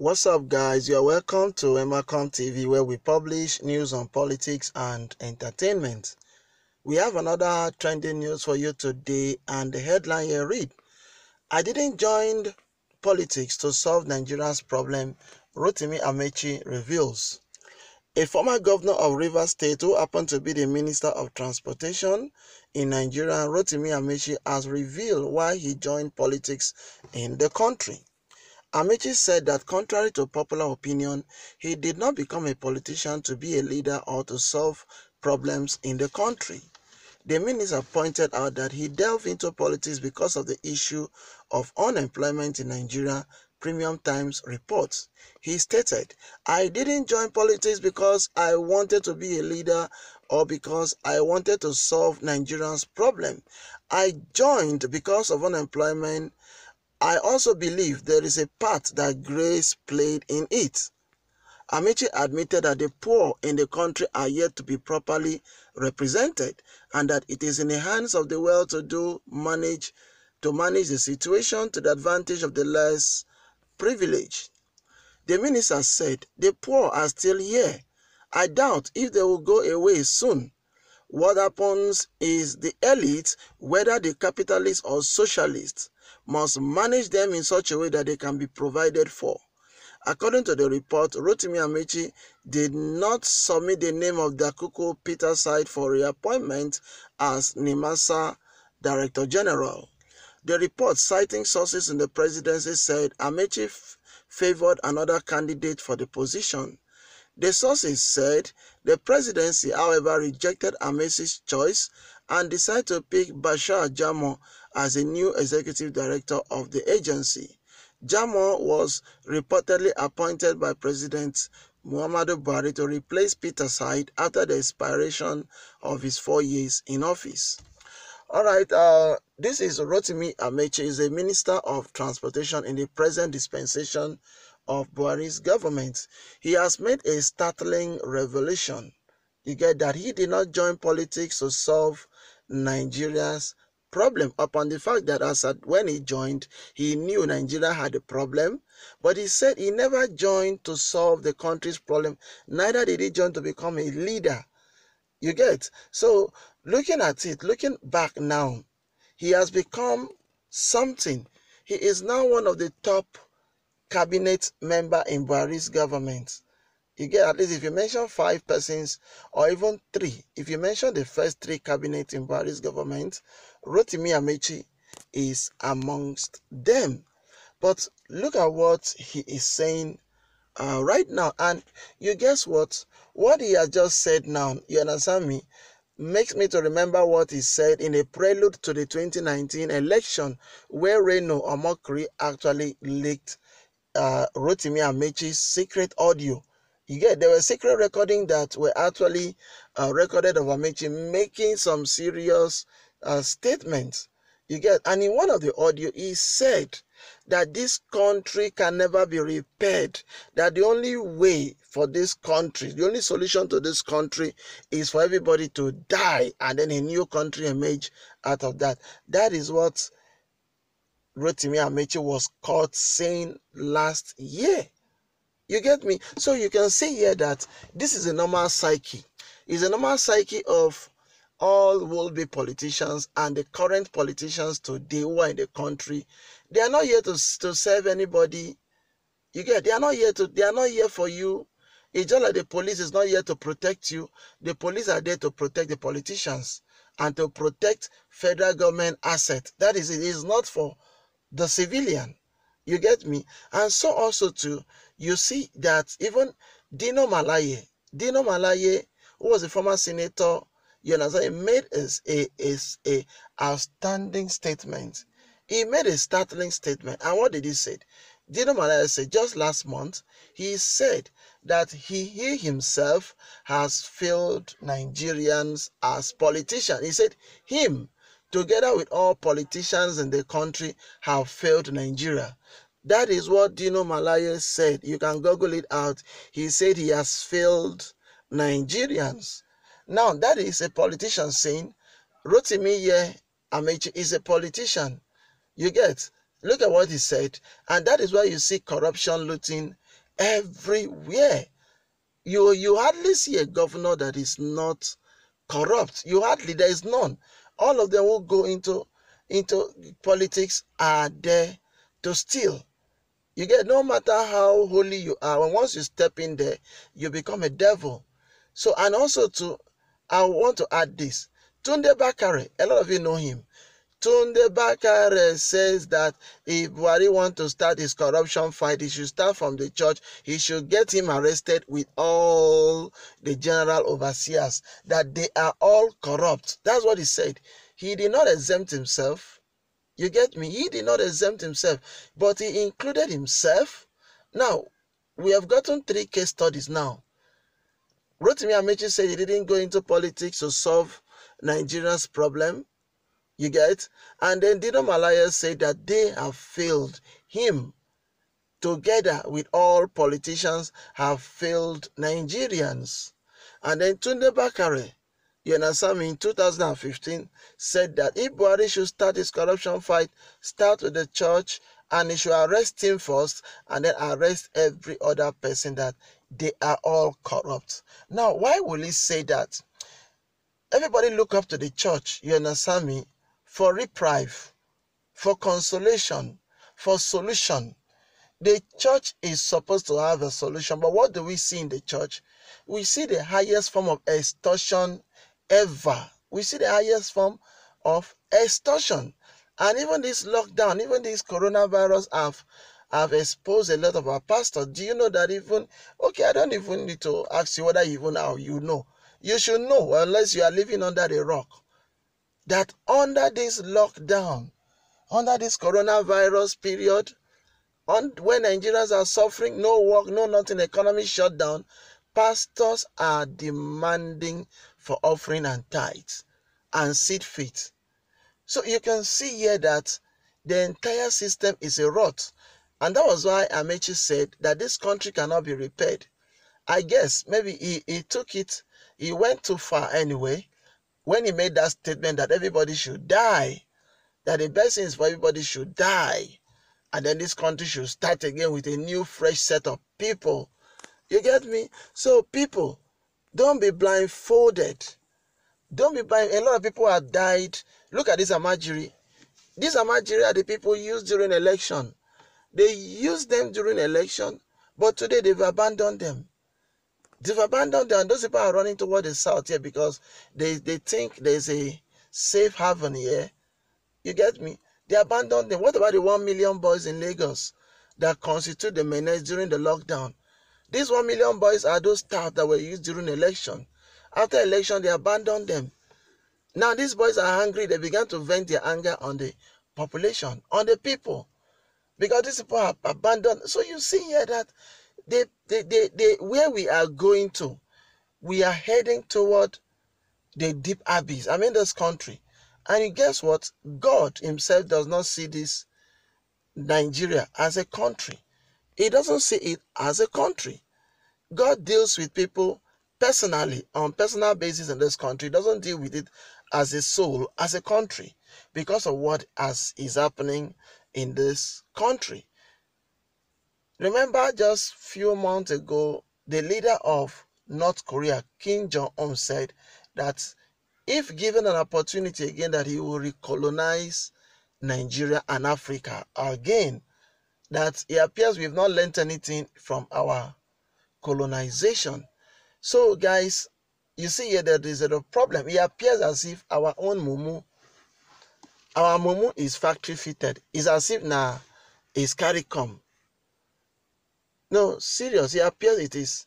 What's up, guys? You're welcome to Emmacom TV, where we publish news on politics and entertainment. We have another trending news for you today, and the headline here read I didn't join politics to solve Nigeria's problem, Rotimi Amaechi reveals. A former governor of Rivers State who happened to be the Minister of Transportation in Nigeria, Rotimi Amaechi, has revealed why he joined politics in the country. Amaechi said that contrary to popular opinion, he did not become a politician to be a leader or to solve problems in the country. The minister pointed out that he delved into politics because of the issue of unemployment in Nigeria, Premium Times reports. He stated, I didn't join politics because I wanted to be a leader or because I wanted to solve Nigeria's problem. I joined because of unemployment. I also believe there is a part that grace played in it. Amaechi admitted that the poor in the country are yet to be properly represented and that it is in the hands of the well-to-do manage to manage the situation to the advantage of the less privileged. The minister said, the poor are still here. I doubt if they will go away soon. What happens is the elite, whether the capitalists or socialists, must manage them in such a way that they can be provided for. According to the report, Rotimi Amaechi did not submit the name of Dakuku Peter Side for reappointment as NIMASA Director General. The report, citing sources in the presidency, said Amaechi favored another candidate for the position. The sources said the presidency, however, rejected Amaechi's choice and decided to pick Bashir Jamoh as a new executive director of the agency. Jamoh was reportedly appointed by President Muhammadu Buhari to replace Peter Side after the expiration of his four years in office. All right, uh, this is Rotimi Amaechi, is a Minister of Transportation in the present dispensation of Buhari's government. He has made a startling revelation. You get that he did not join politics to solve Nigeria's problem upon the fact that as at when he joined, he knew Nigeria had a problem, but he said he never joined to solve the country's problem, neither did he join to become a leader. You get? So, looking at it, looking back now, he has become something. He is now one of the top cabinet member in Buhari's government. You get at least if you mention five persons or even three, if you mention the first three cabinet in Buhari's government, Rotimi Amaechi is amongst them. But look at what he is saying uh, right now. And you guess what? What he has just said now, you understand me, makes me to remember what he said in a prelude to the 2019 election where Reno Omokri actually leaked uh, Rotimi Amaechi's secret audio you get there were secret recording that were actually uh, recorded of Amaechi making some serious uh, statements. You get, and in one of the audio, he said that this country can never be repaired. That the only way for this country, the only solution to this country, is for everybody to die, and then a new country emerge out of that. That is what Rotimi Amaechi was caught saying last year. You get me? So you can see here that this is a normal psyche. It's a normal psyche of all will be politicians and the current politicians today who are in the country. They are not here to, to serve anybody. You get they are not here to they are not here for you. It's just like the police is not here to protect you. The police are there to protect the politicians and to protect federal government assets. That is it is not for the civilian. You get me? And so also too, you see that even Dino Melaye, Dino Melaye, who was a former senator, you understand, made a, a, a, a outstanding statement. He made a startling statement. And what did he say? Dino Melaye said just last month, he said that he, he himself has failed Nigerians as politicians. He said him together with all politicians in the country, have failed Nigeria. That is what Dino Melaye said. You can Google it out. He said he has failed Nigerians. Now, that is a politician saying, Rotimi Amaechi is a politician. You get? Look at what he said. And that is why you see corruption, looting everywhere. You you hardly see a governor that is not corrupt. You hardly there is none. All of them who go into into politics are there to steal. You get no matter how holy you are, and once you step in there, you become a devil. So and also to I want to add this. Tunde Bakare, a lot of you know him. Tunde Bakare says that if Buhari want to start his corruption fight, he should start from the church. He should get him arrested with all the general overseers, that they are all corrupt. That's what he said. He did not exempt himself. You get me? He did not exempt himself, but he included himself. Now, we have gotten three case studies now. Rotimi Amaechi said he didn't go into politics to solve Nigeria's problem. You get? And then Dino Melaye said that they have failed him. Together with all politicians have failed Nigerians. And then Tunde Bakare, you understand me, in 2015 said that if Buhari should start his corruption fight, start with the church and he should arrest him first and then arrest every other person that they are all corrupt. Now, why will he say that? Everybody look up to the church, you understand me, for reprieve, for consolation, for solution. The church is supposed to have a solution, but what do we see in the church? We see the highest form of extortion ever. We see the highest form of extortion. And even this lockdown, even this coronavirus have have exposed a lot of our pastors. Do you know that even okay, I don't even need to ask you whether even now you know. You should know, unless you are living under a rock, that under this lockdown, under this coronavirus period, on, when Nigerians are suffering, no work, no nothing, economy shut down, pastors are demanding for offering and tithes and seed feet. So you can see here that the entire system is a rot. And that was why Amaechi said that this country cannot be repaired. I guess maybe he, he took it he went too far anyway when he made that statement that everybody should die, that the best thing is for everybody should die, and then this country should start again with a new, fresh set of people. You get me? So, people, don't be blindfolded. Don't be blind. A lot of people have died. Look at this Almajiri. These Almajiri are the people used during election. They used them during election, but today they've abandoned them. They've abandoned them. Those people are running toward the south here because they, they think there's a safe haven here. You get me? They abandoned them. What about the one million boys in Lagos that constitute the menace during the lockdown? These one million boys are those staff that were used during election. After election, they abandoned them. Now these boys are hungry. They began to vent their anger on the population, on the people, because these people have abandoned. So you see here that they, they, they, they, where we are going to, we are heading toward the deep abyss. I mean, this country. And you guess what? God Himself does not see this Nigeria as a country. He doesn't see it as a country. God deals with people personally, on personal basis in this country. He doesn't deal with it as a soul, as a country, because of what as is happening in this country. Remember just few months ago, the leader of North Korea, Kim Jong-un, said that if given an opportunity again that he will recolonize Nigeria and Africa again, that it appears we've not learned anything from our colonization. So guys, you see here that is a problem. It appears as if our own mumu, our mumu is factory fitted. It's as if now is CARICOM. No, serious. It appears it is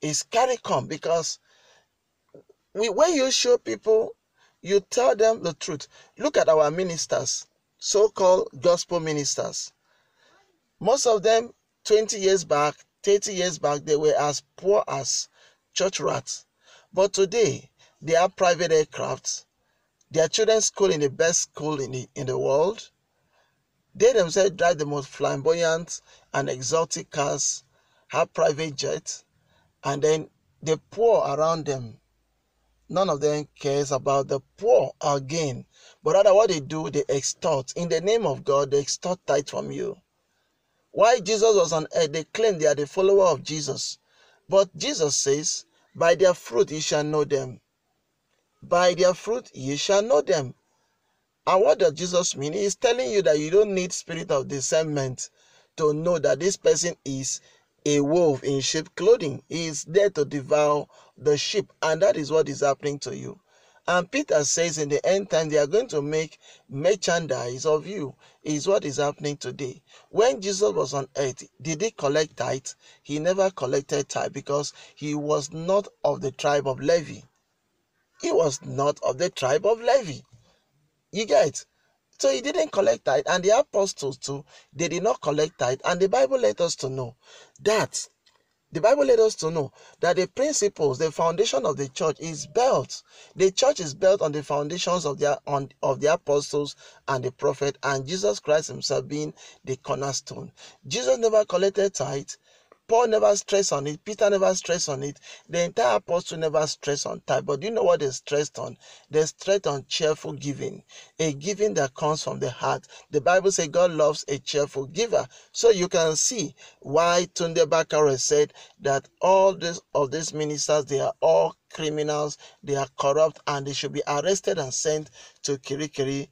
is CARICOM because we when you show people, you tell them the truth. Look at our ministers, so-called gospel ministers. Most of them, 20 years back, 30 years back, they were as poor as church rats. But today, they have private aircrafts. Their children school in the best school in the, in the world. They themselves drive the most flamboyant and exotic cars, have private jets, and then the poor around them. None of them cares about the poor again. But rather what they do, they extort. In the name of God, they extort tithe from you. While Jesus was on earth, they claimed they are the follower of Jesus. But Jesus says, By their fruit ye shall know them. By their fruit ye shall know them. And what does Jesus mean? He is telling you that you don't need spirit of discernment to know that this person is a wolf in sheep clothing. He is there to devour the sheep, and that is what is happening to you. And Peter says in the end time they are going to make merchandise of you, is what is happening today. When Jesus was on earth, did he collect tithe? He never collected tithe because he was not of the tribe of Levi. He was not of the tribe of Levi. You get? it. So he didn't collect tithe, and the apostles too, they did not collect tithe. And the Bible let us to know that the Bible let us to know that the principles, the foundation of the church is built. The church is built on the foundations of the on, of the apostles and the prophet, and Jesus Christ Himself being the cornerstone. Jesus never collected tithe. Paul never stressed on it. Peter never stressed on it. The entire apostle never stressed on tithe. But do you know what they stressed on? They stressed on cheerful giving, a giving that comes from the heart. The Bible says God loves a cheerful giver. So you can see why Tunde Bakare said that all this of these ministers they are all criminals, they are corrupt, and they should be arrested and sent to Kirikiri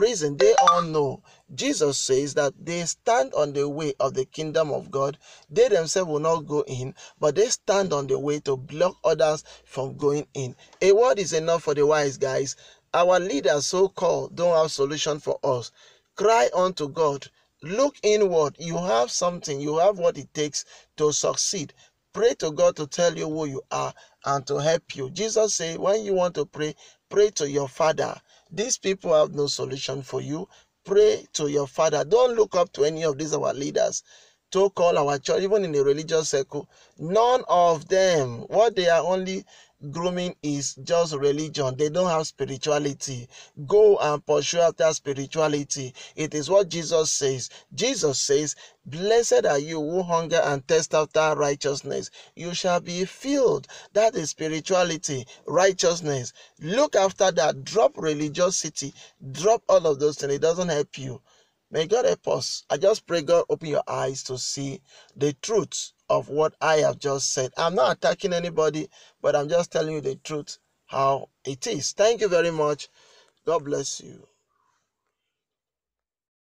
prison, they all know Jesus says that they stand on the way of the kingdom of God. They themselves will not go in, but they stand on the way to block others from going in. A word is enough for the wise guys. Our leaders, so called, don't have solution for us. Cry unto God. Look inward. You have something. You have what it takes to succeed. Pray to God to tell you who you are and to help you. Jesus said, when you want to pray, pray to your Father these people have no solution for you. Pray to your Father. Don't look up to any of these our leaders to call our church, even in the religious circle. None of them, what they are only grooming is just religion. They don't have spirituality. Go and pursue after spirituality. It is what Jesus says. Jesus says, Blessed are you who hunger and thirst after righteousness. You shall be filled. That is spirituality, righteousness. Look after that. Drop religiosity. Drop all of those things. It doesn't help you. May God help us. I just pray God open your eyes to see the truth of what I have just said. I'm not attacking anybody, but I'm just telling you the truth how it is. Thank you very much. God bless you.